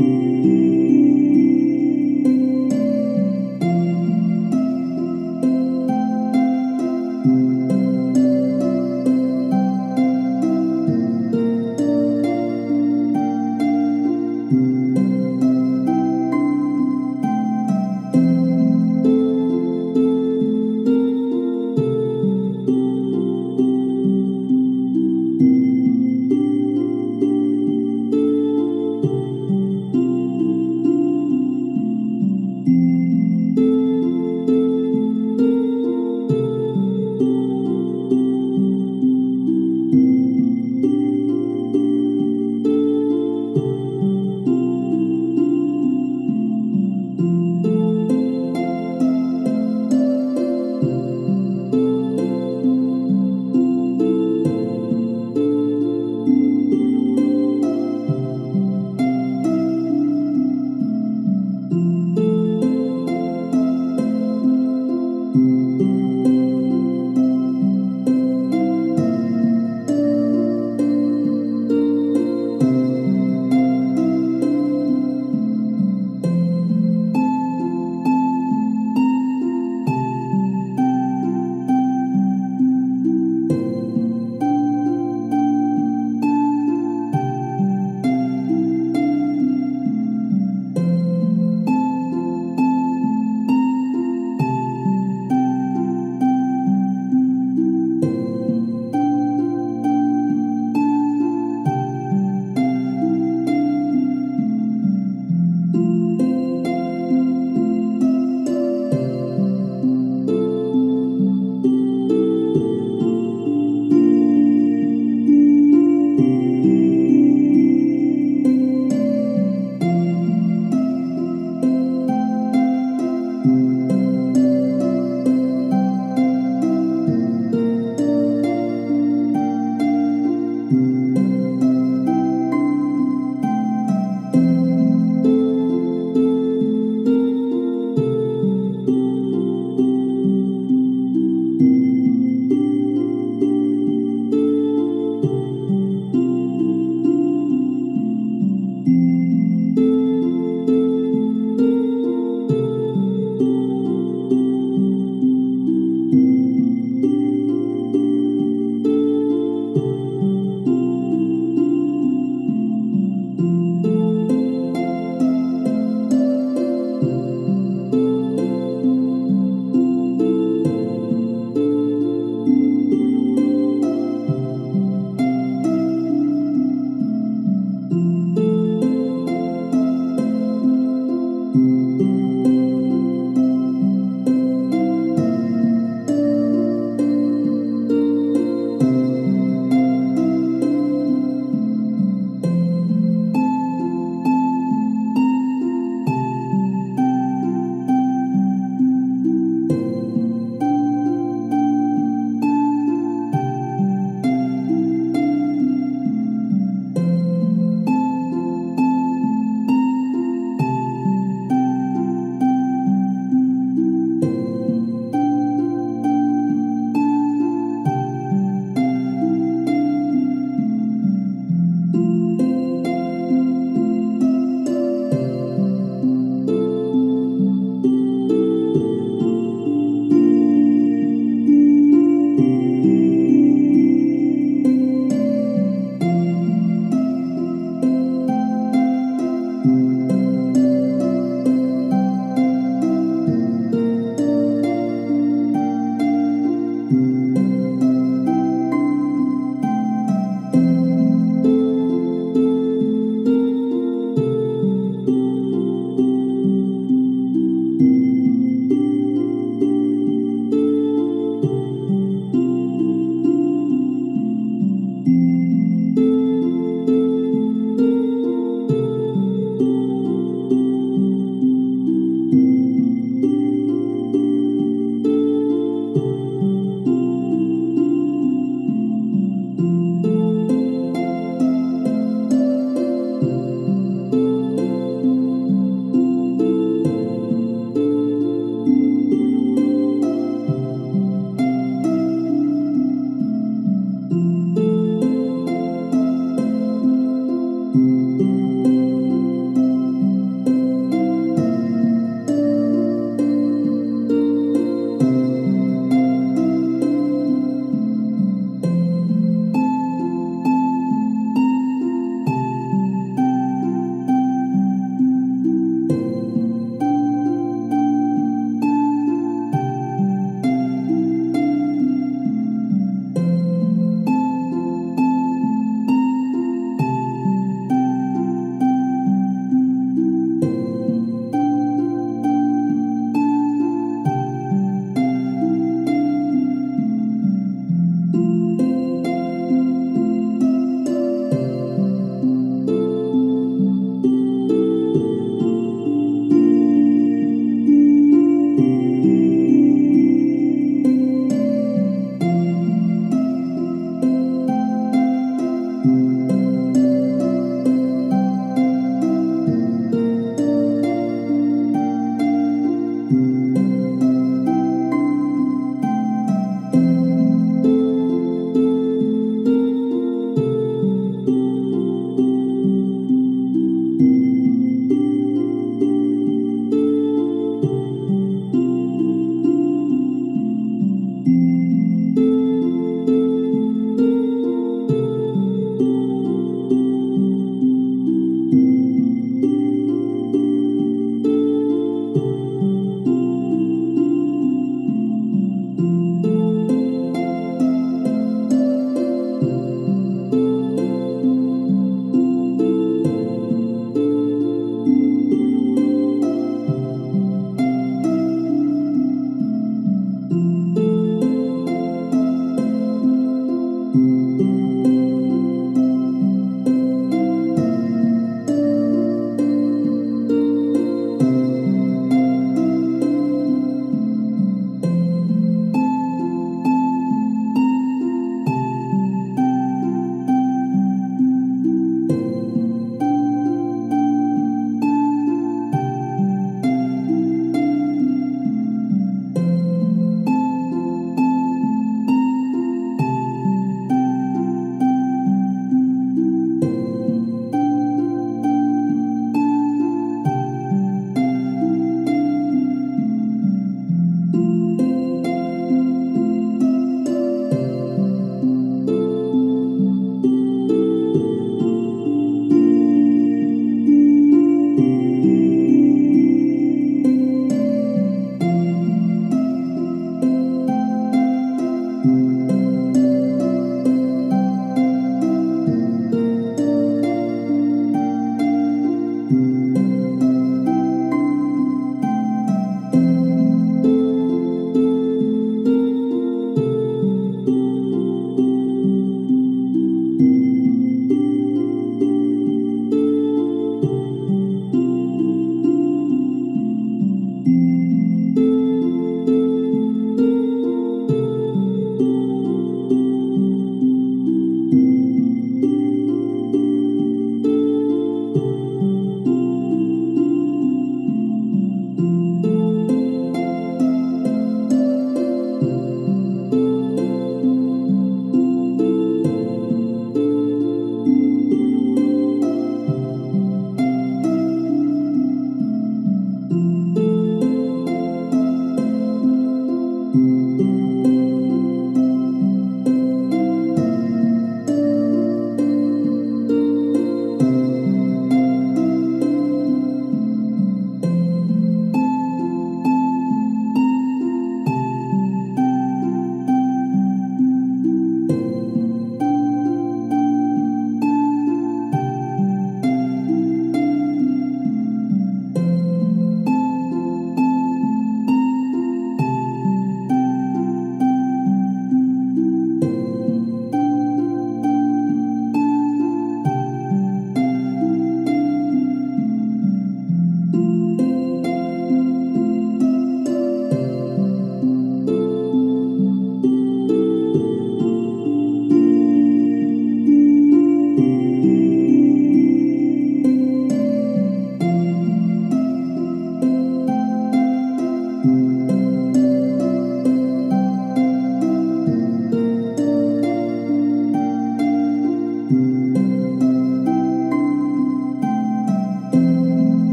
Música